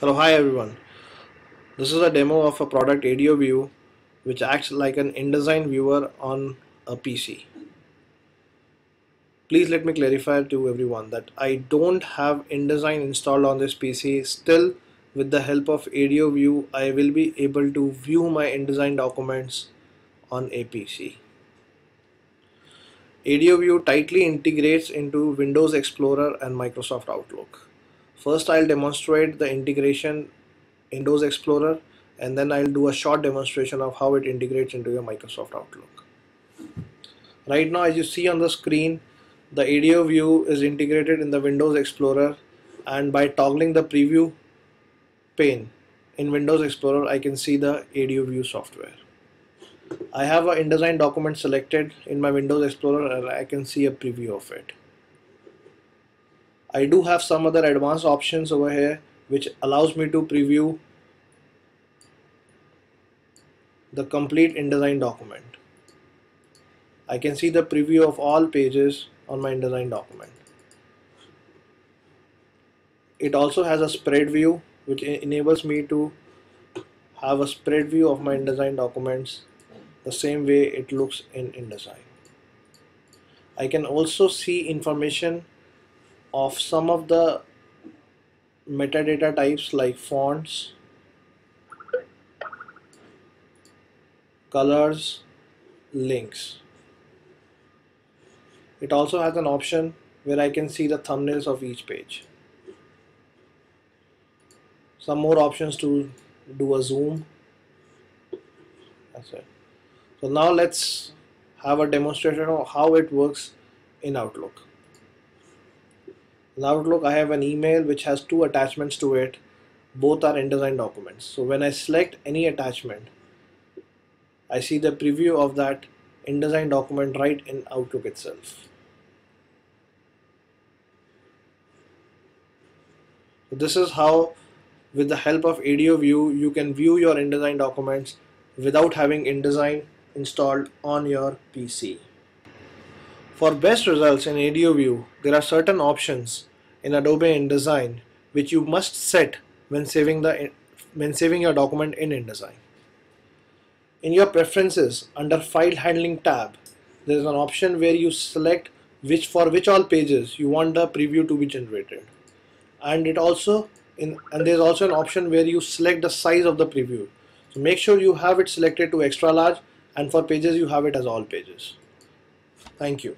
Hello, hi everyone. This is a demo of a product ADOView which acts like an InDesign viewer on a PC. Please let me clarify to everyone that I don't have InDesign installed on this PC. Still, with the help of ADOView, I will be able to view my InDesign documents on a PC. ADOView tightly integrates into Windows Explorer and Microsoft Outlook. First I'll demonstrate the integration in Windows Explorer and then I'll do a short demonstration of how it integrates into your Microsoft Outlook. Right now as you see on the screen the ADOView is integrated in the Windows Explorer and by toggling the preview pane in Windows Explorer I can see the ADOView software. I have an InDesign document selected in my Windows Explorer and I can see a preview of it. I do have some other advanced options over here which allows me to preview the complete InDesign document. I can see the preview of all pages on my InDesign document. It also has a spread view which enables me to have a spread view of my InDesign documents the same way it looks in InDesign. I can also see information of some of the metadata types like fonts, colors, links. It also has an option where I can see the thumbnails of each page. Some more options to do a zoom. That's it. So now let's have a demonstration of how it works in Outlook. In Outlook I have an email which has two attachments to it both are InDesign documents so when I select any attachment I see the preview of that InDesign document right in Outlook itself. This is how with the help of ADOView you can view your InDesign documents without having InDesign installed on your PC. For best results in ADOView there are certain options in Adobe InDesign which you must set when saving the when saving your document in InDesign. In your preferences under file handling tab there is an option where you select which for which all pages you want the preview to be generated. And it also in and there's also an option where you select the size of the preview. So make sure you have it selected to extra large and for pages you have it as all pages. Thank you